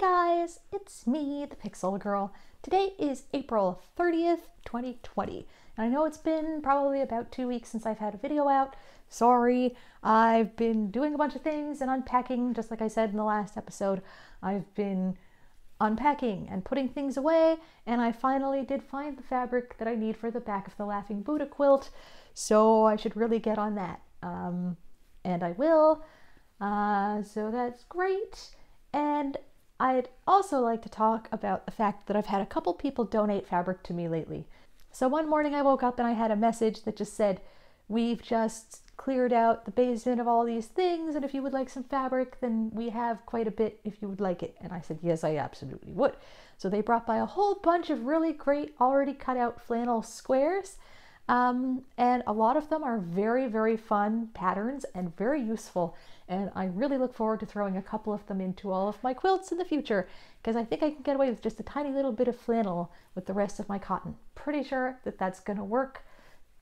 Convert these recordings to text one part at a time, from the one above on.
guys, it's me, the Pixel Girl. Today is April 30th, 2020. And I know it's been probably about two weeks since I've had a video out. Sorry, I've been doing a bunch of things and unpacking, just like I said in the last episode. I've been unpacking and putting things away, and I finally did find the fabric that I need for the back of the Laughing Buddha quilt. So I should really get on that. Um, and I will. Uh, so that's great. And I'd also like to talk about the fact that I've had a couple people donate fabric to me lately. So one morning I woke up and I had a message that just said, We've just cleared out the basement of all these things, and if you would like some fabric, then we have quite a bit if you would like it. And I said, Yes, I absolutely would. So they brought by a whole bunch of really great, already cut out flannel squares. Um, and a lot of them are very, very fun patterns and very useful and I really look forward to throwing a couple of them into all of my quilts in the future because I think I can get away with just a tiny little bit of flannel with the rest of my cotton. Pretty sure that that's going to work.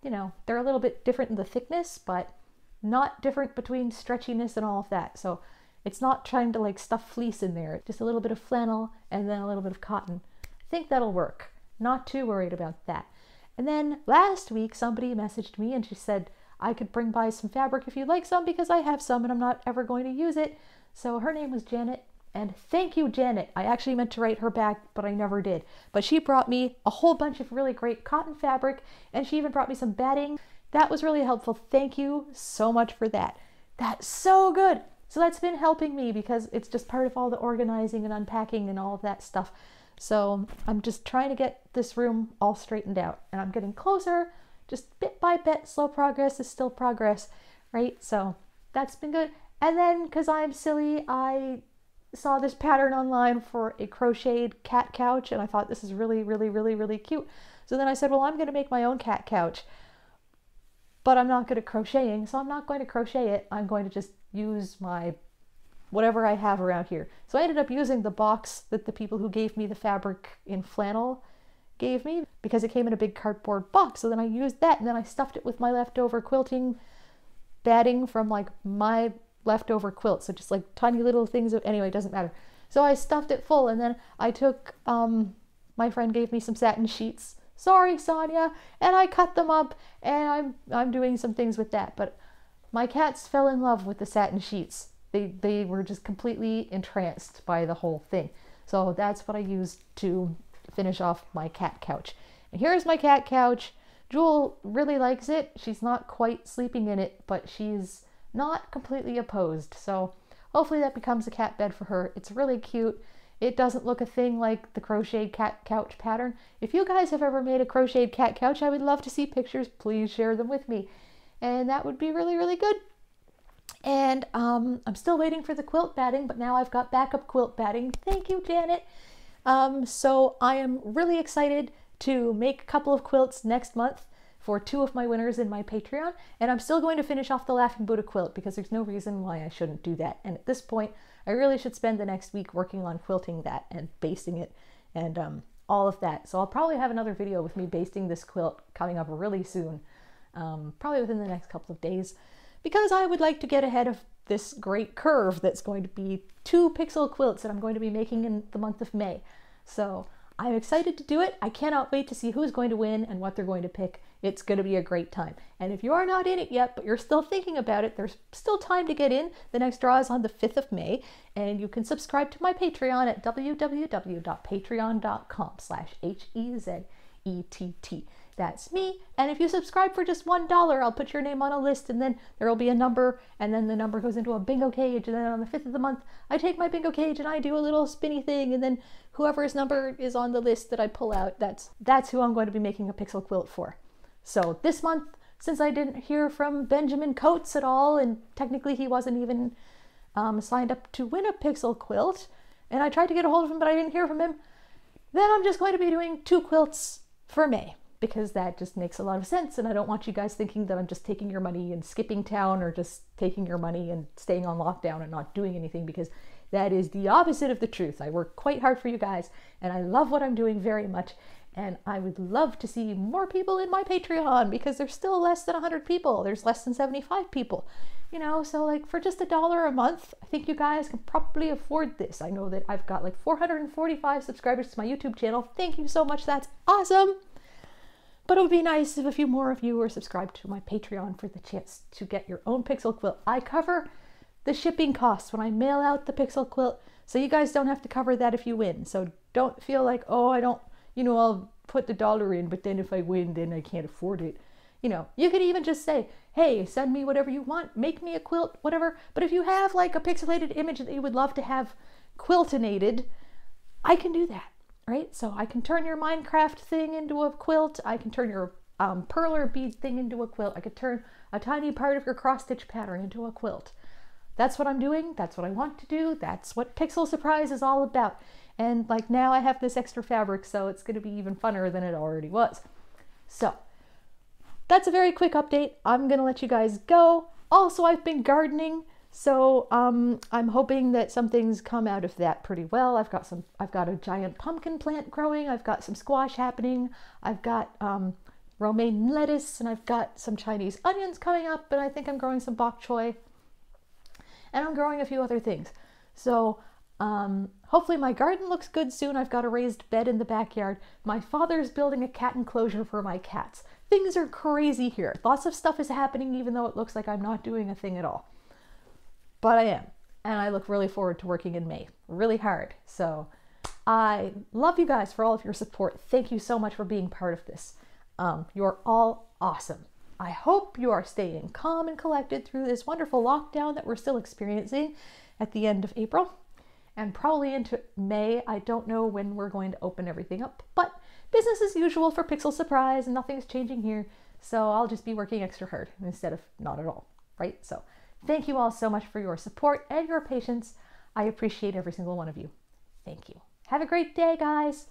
You know, they're a little bit different in the thickness, but not different between stretchiness and all of that. So it's not trying to like stuff fleece in there, just a little bit of flannel and then a little bit of cotton. I think that'll work. Not too worried about that. And then last week, somebody messaged me and she said, I could bring by some fabric if you'd like some because I have some and I'm not ever going to use it. So her name was Janet. And thank you, Janet. I actually meant to write her back, but I never did. But she brought me a whole bunch of really great cotton fabric and she even brought me some batting. That was really helpful. Thank you so much for that. That's so good. So that's been helping me because it's just part of all the organizing and unpacking and all of that stuff. So I'm just trying to get this room all straightened out and I'm getting closer just bit by bit, slow progress is still progress, right? So that's been good. And then, because I'm silly, I saw this pattern online for a crocheted cat couch, and I thought this is really, really, really, really cute. So then I said, well, I'm going to make my own cat couch, but I'm not good at crocheting, so I'm not going to crochet it. I'm going to just use my whatever I have around here. So I ended up using the box that the people who gave me the fabric in flannel gave me because it came in a big cardboard box. So then I used that and then I stuffed it with my leftover quilting batting from like my leftover quilt. So just like tiny little things of anyway, it doesn't matter. So I stuffed it full and then I took um my friend gave me some satin sheets. Sorry, Sonia, and I cut them up and I'm I'm doing some things with that. But my cats fell in love with the satin sheets. They they were just completely entranced by the whole thing. So that's what I used to finish off my cat couch. And here's my cat couch. Jewel really likes it. She's not quite sleeping in it, but she's not completely opposed. So hopefully that becomes a cat bed for her. It's really cute. It doesn't look a thing like the crocheted cat couch pattern. If you guys have ever made a crocheted cat couch, I would love to see pictures. Please share them with me. And that would be really, really good. And um, I'm still waiting for the quilt batting, but now I've got backup quilt batting. Thank you, Janet. Um, so I am really excited to make a couple of quilts next month for two of my winners in my Patreon. And I'm still going to finish off the Laughing Buddha quilt because there's no reason why I shouldn't do that. And at this point, I really should spend the next week working on quilting that and basting it and um, all of that. So I'll probably have another video with me basting this quilt coming up really soon, um, probably within the next couple of days, because I would like to get ahead of this great curve that's going to be two pixel quilts that I'm going to be making in the month of May. So I'm excited to do it. I cannot wait to see who's going to win and what they're going to pick. It's going to be a great time. And if you are not in it yet, but you're still thinking about it, there's still time to get in. The next draw is on the 5th of May, and you can subscribe to my Patreon at www.patreon.com slash H-E-Z-E-T-T. That's me. And if you subscribe for just $1, I'll put your name on a list and then there will be a number and then the number goes into a bingo cage. And then on the 5th of the month, I take my bingo cage and I do a little spinny thing. And then whoever's number is on the list that I pull out, that's, that's who I'm going to be making a pixel quilt for. So this month, since I didn't hear from Benjamin Coates at all, and technically he wasn't even um, signed up to win a pixel quilt, and I tried to get a hold of him, but I didn't hear from him, then I'm just going to be doing two quilts for May because that just makes a lot of sense. And I don't want you guys thinking that I'm just taking your money and skipping town or just taking your money and staying on lockdown and not doing anything because that is the opposite of the truth. I work quite hard for you guys and I love what I'm doing very much. And I would love to see more people in my Patreon because there's still less than 100 people. There's less than 75 people. You know, so like for just a dollar a month, I think you guys can probably afford this. I know that I've got like 445 subscribers to my YouTube channel. Thank you so much. That's awesome. But it would be nice if a few more of you were subscribed to my Patreon for the chance to get your own pixel quilt. I cover the shipping costs when I mail out the pixel quilt, so you guys don't have to cover that if you win. So don't feel like, oh, I don't, you know, I'll put the dollar in, but then if I win, then I can't afford it. You know, you could even just say, hey, send me whatever you want, make me a quilt, whatever. But if you have like a pixelated image that you would love to have quiltinated, I can do that right? So I can turn your Minecraft thing into a quilt. I can turn your um, perler bead thing into a quilt. I could turn a tiny part of your cross stitch pattern into a quilt. That's what I'm doing. That's what I want to do. That's what Pixel Surprise is all about. And like now I have this extra fabric, so it's going to be even funner than it already was. So that's a very quick update. I'm going to let you guys go. Also, I've been gardening. So um, I'm hoping that some things come out of that pretty well. I've got some, I've got a giant pumpkin plant growing. I've got some squash happening. I've got um, romaine lettuce and I've got some Chinese onions coming up. And I think I'm growing some bok choy. And I'm growing a few other things. So um, hopefully my garden looks good soon. I've got a raised bed in the backyard. My father's building a cat enclosure for my cats. Things are crazy here. Lots of stuff is happening even though it looks like I'm not doing a thing at all but I am. And I look really forward to working in May really hard. So I love you guys for all of your support. Thank you so much for being part of this. Um, you're all awesome. I hope you are staying calm and collected through this wonderful lockdown that we're still experiencing at the end of April and probably into May. I don't know when we're going to open everything up, but business as usual for Pixel Surprise and nothing's changing here. So I'll just be working extra hard instead of not at all, right? So Thank you all so much for your support and your patience. I appreciate every single one of you. Thank you. Have a great day, guys.